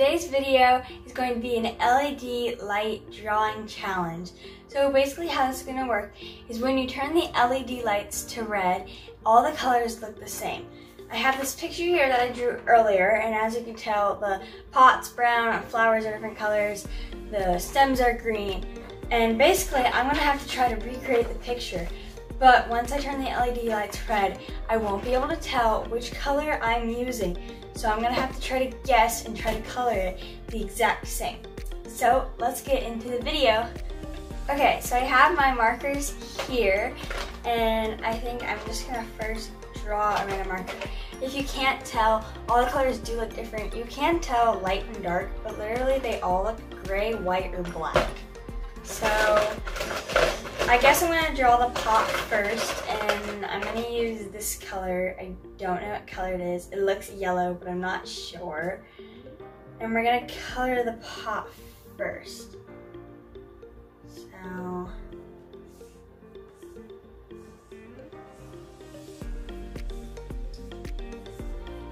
today's video is going to be an LED light drawing challenge. So basically how this is going to work is when you turn the LED lights to red, all the colors look the same. I have this picture here that I drew earlier, and as you can tell, the pot's brown, flowers are different colors, the stems are green, and basically I'm going to have to try to recreate the picture. But once I turn the LED lights red, I won't be able to tell which color I'm using. So I'm gonna have to try to guess and try to color it the exact same. So let's get into the video. Okay, so I have my markers here, and I think I'm just gonna first draw a random marker. If you can't tell, all the colors do look different. You can tell light and dark, but literally they all look gray, white, or black. So I guess I'm gonna draw the pot first and I'm gonna use this color. I don't know what color it is. It looks yellow, but I'm not sure. And we're gonna color the pot first. So,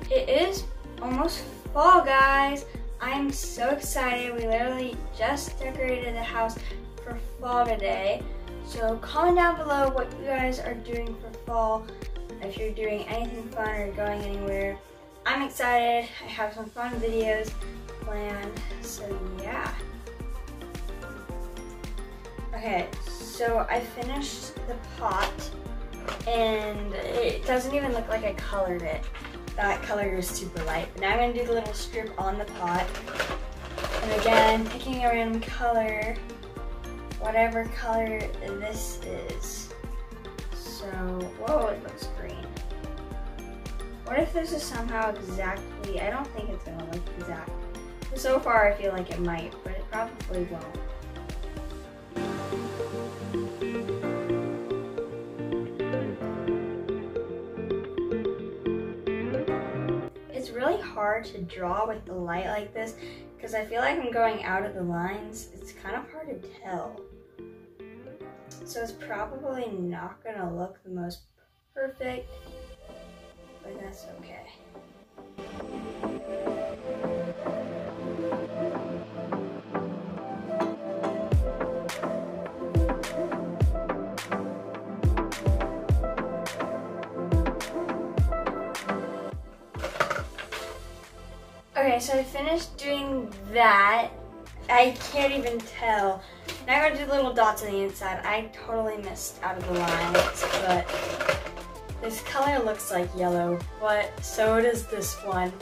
it is almost fall, guys. I'm so excited. We literally just decorated the house for fall today. So comment down below what you guys are doing for fall. If you're doing anything fun or going anywhere. I'm excited. I have some fun videos planned. So yeah. Okay, so I finished the pot and it doesn't even look like I colored it. That color is super light. But now I'm gonna do the little strip on the pot. And again, picking a random color whatever color this is. So, whoa, it looks green. What if this is somehow exactly, I don't think it's gonna look exact. So far I feel like it might, but it probably won't. Really hard to draw with the light like this because I feel like I'm going out of the lines. It's kind of hard to tell. So it's probably not gonna look the most perfect, but that's okay. Okay, so I finished doing that. I can't even tell. Now I'm gonna do little dots on the inside. I totally missed out of the lines, but this color looks like yellow, but so does this one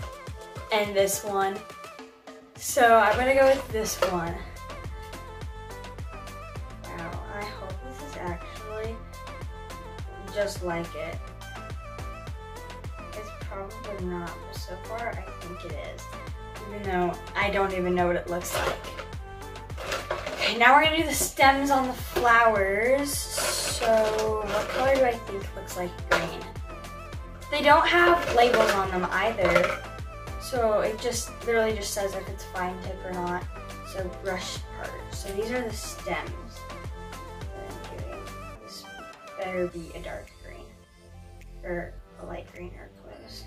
and this one. So I'm gonna go with this one. Wow, I hope this is actually just like it. It's probably not, but so far I think it is. Even though I don't even know what it looks like. Okay, now we're gonna do the stems on the flowers. So what color do I think looks like green? They don't have labels on them either. So it just literally just says if it's fine tip or not. So brush part. So these are the stems. This better be a dark green. Or a light green or close.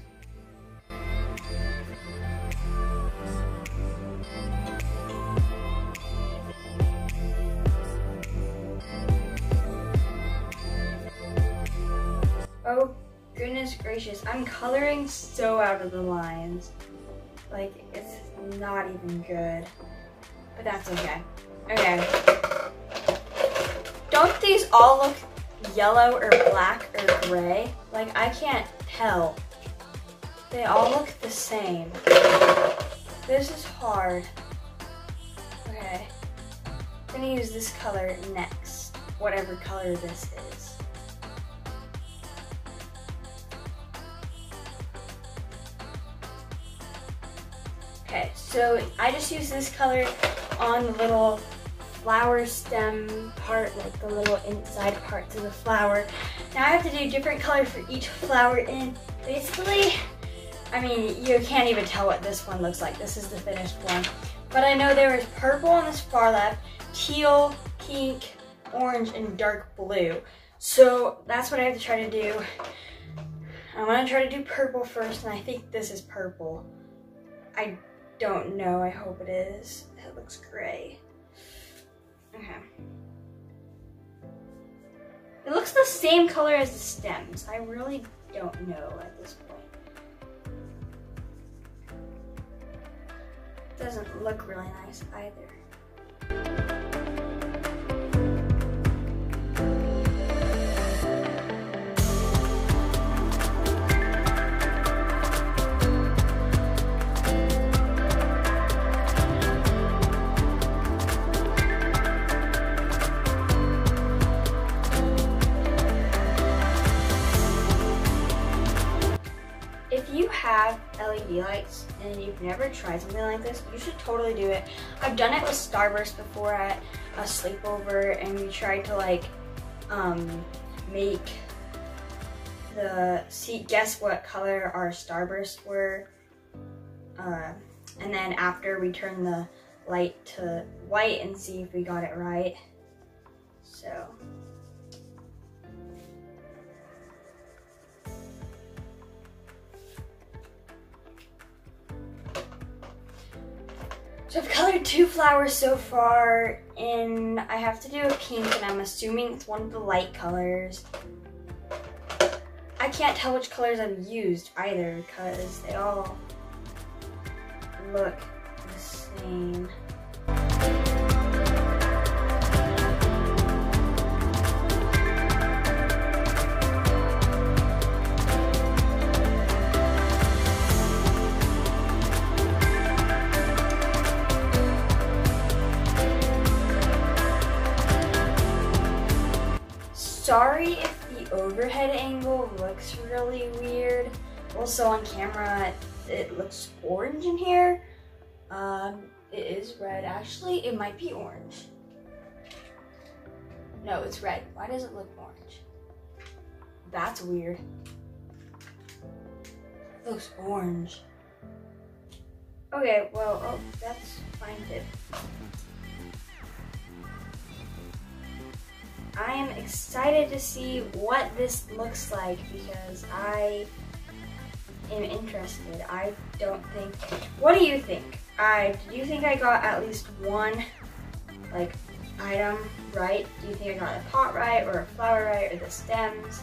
Oh goodness gracious, I'm coloring so out of the lines. Like, it's not even good. But that's okay. Okay. Don't these all look yellow or black or gray? Like, I can't tell. They all look the same. This is hard. Okay. I'm gonna use this color next. Whatever color this is. Okay, so I just use this color on the little flower stem part, like the little inside parts of the flower. Now I have to do different color for each flower in. Basically, I mean, you can't even tell what this one looks like. This is the finished one. But I know there is purple on this far left, teal, pink, orange, and dark blue. So that's what I have to try to do. I'm gonna try to do purple first, and I think this is purple. I don't know. I hope it is. It looks gray. Okay. It looks the same color as the stems. I really don't know at this point. Doesn't look really nice either. Have LED lights and you've never tried something like this, you should totally do it. I've done it with Starburst before at a sleepover and we tried to like um, make the, see, guess what color our Starbursts were. Uh, and then after we turn the light to white and see if we got it right. So. So I've colored two flowers so far, and I have to do a pink, and I'm assuming it's one of the light colors. I can't tell which colors I've used either, because they all look the same. Sorry if the overhead angle looks really weird. Also on camera, it looks orange in here. Um, it is red. Actually, it might be orange. No, it's red. Why does it look orange? That's weird. It looks orange. Okay, well, oh, that's fine too. I am excited to see what this looks like because I am interested. I don't think, what do you think? I, do you think I got at least one like item right? Do you think I got a pot right or a flower right or the stems?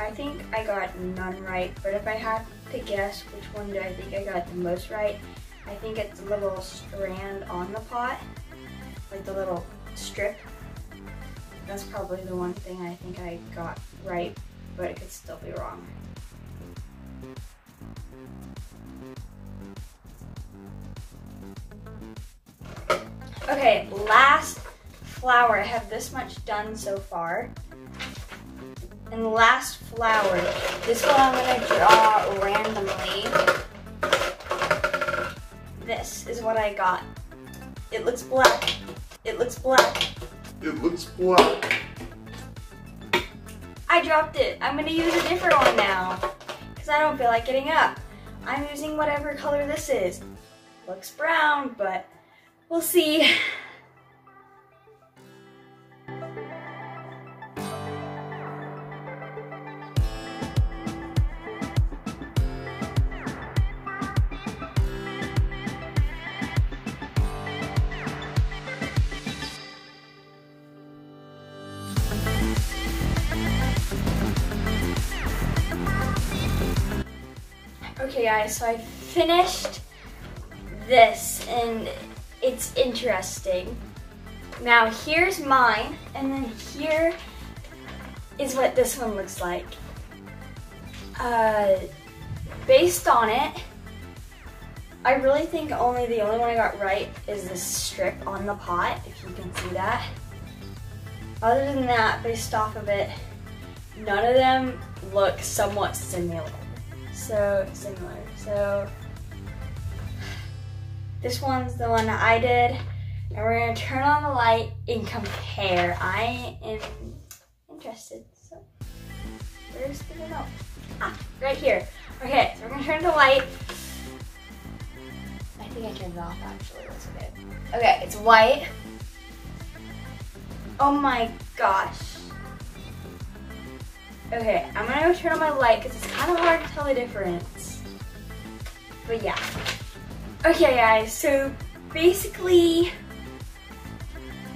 I think I got none right, but if I had to guess which one do I think I got the most right, I think it's a little strand on the pot like the little strip. That's probably the one thing I think I got right, but it could still be wrong. Okay, last flower. I have this much done so far. And last flower, this one I'm gonna draw randomly. This is what I got. It looks black. It looks black. It looks black. I dropped it. I'm gonna use a different one now. Because I don't feel like getting up. I'm using whatever color this is. Looks brown, but we'll see. Okay guys, so I finished this and it's interesting. Now here's mine and then here is what this one looks like. Uh, based on it, I really think only the only one I got right is this strip on the pot, if you can see that. Other than that, based off of it, none of them look somewhat similar so similar. So this one's the one that I did. And we're gonna turn on the light and compare. I am interested. So where's the remote? Ah, right here. Okay, so we're gonna turn the light. I think I turned it off actually, that's okay. Okay, it's white. Oh my gosh. Okay, I'm gonna go turn on my light because it's kind of hard to tell the difference. but yeah. Okay guys, so basically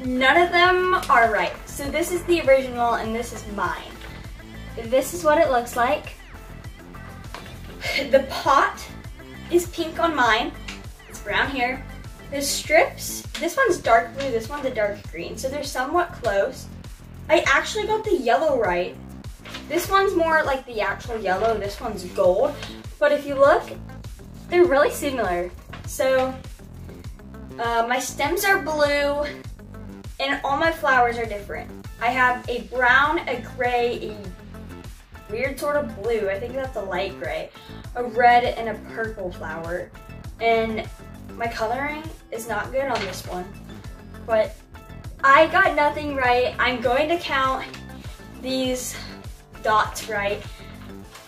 none of them are right. So this is the original and this is mine. This is what it looks like. The pot is pink on mine. It's brown here. The strips, this one's dark blue, this one's a dark green. So they're somewhat close. I actually got the yellow right. This one's more like the actual yellow, this one's gold. But if you look, they're really similar. So uh, my stems are blue and all my flowers are different. I have a brown, a gray, a weird sort of blue, I think that's a light gray, a red and a purple flower. And my coloring is not good on this one, but I got nothing right. I'm going to count these dots right,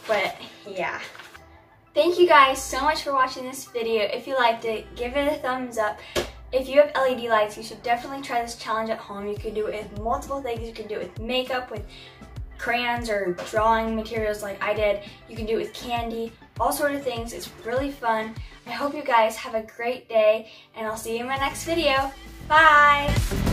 but yeah. Thank you guys so much for watching this video. If you liked it, give it a thumbs up. If you have LED lights, you should definitely try this challenge at home. You can do it with multiple things. You can do it with makeup, with crayons or drawing materials like I did. You can do it with candy, all sort of things. It's really fun. I hope you guys have a great day and I'll see you in my next video. Bye!